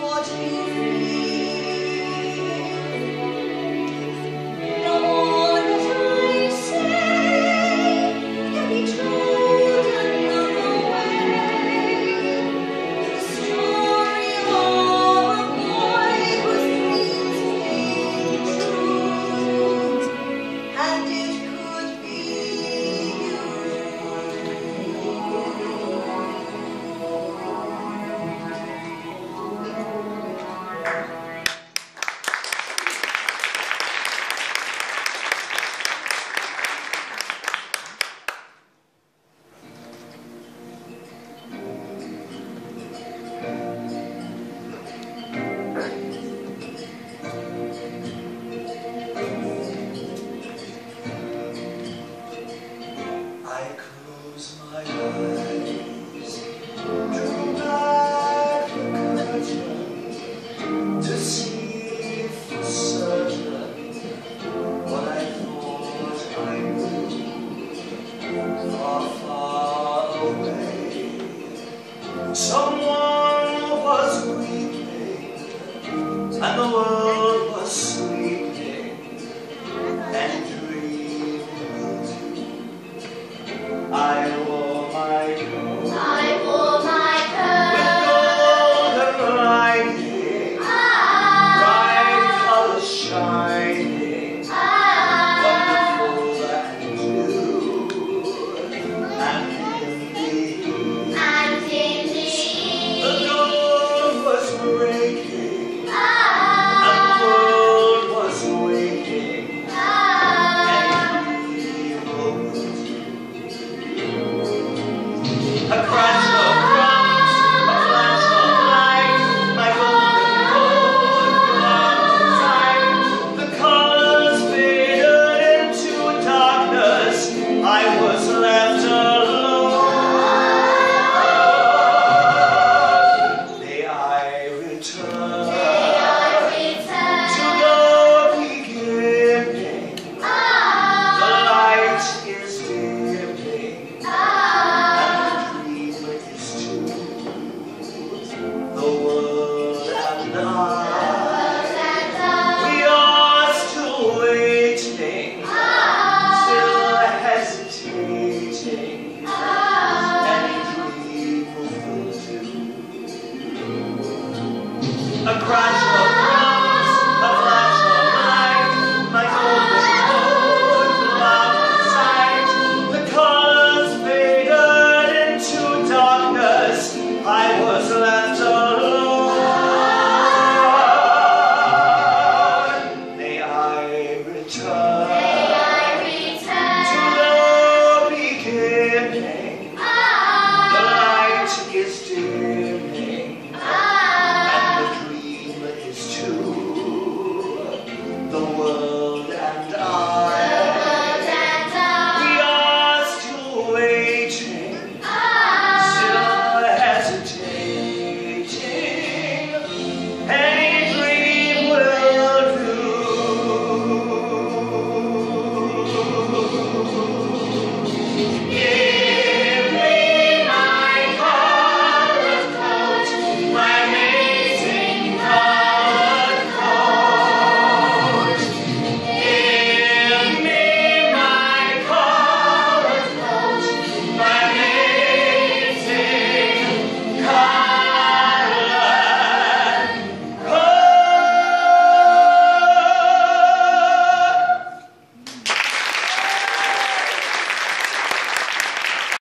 我去。And the world across. across